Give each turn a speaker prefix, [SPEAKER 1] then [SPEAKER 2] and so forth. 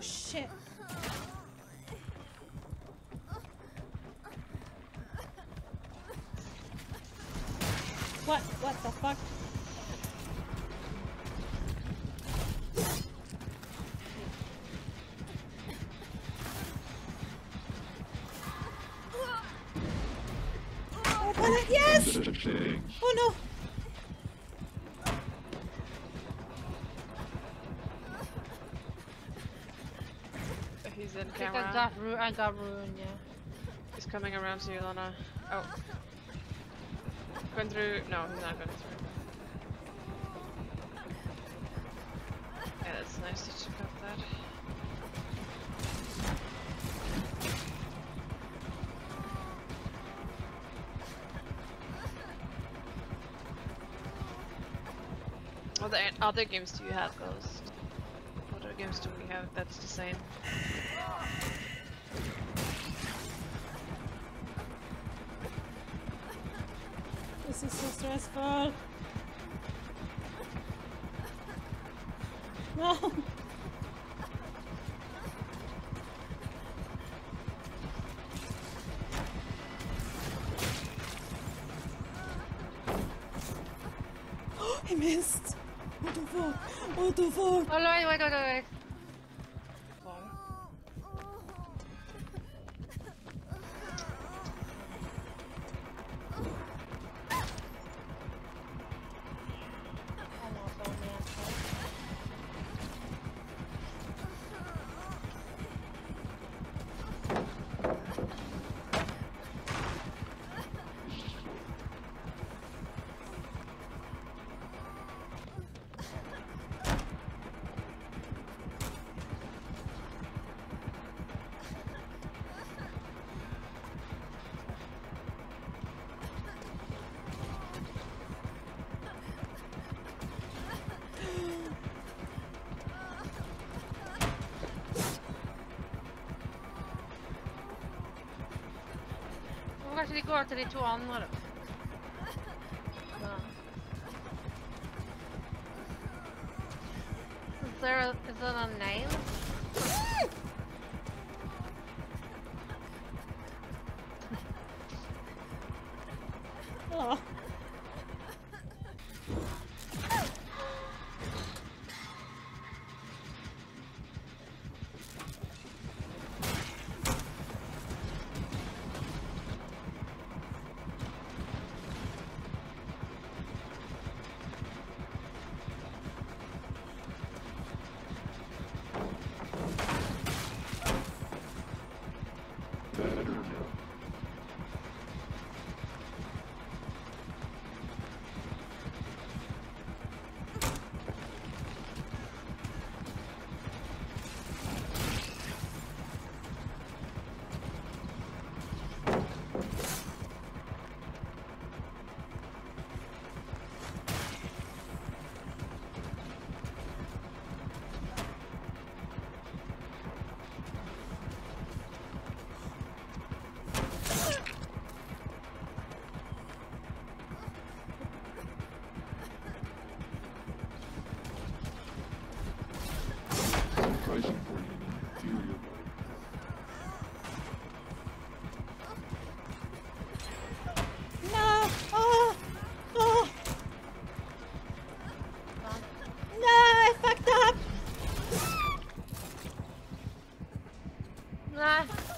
[SPEAKER 1] Oh shit. What? What the fuck? Oh. Yes! Oh no!
[SPEAKER 2] He's in
[SPEAKER 3] I think I got ru I got ruined, yeah.
[SPEAKER 2] He's coming around to you, Lana. Oh. Going through. No, he's not going through. Yeah, that's nice that you got that. What other games do you have, Ghost? Games do we have that's the same?
[SPEAKER 1] This is so stressful. No! I missed! What the fuck? What the fuck?
[SPEAKER 3] Oh, wait, wait, wait, wait. Men kanskje de går til de to andre, da. Ja. Is there a, is that a nail?
[SPEAKER 1] Oh.
[SPEAKER 3] 来。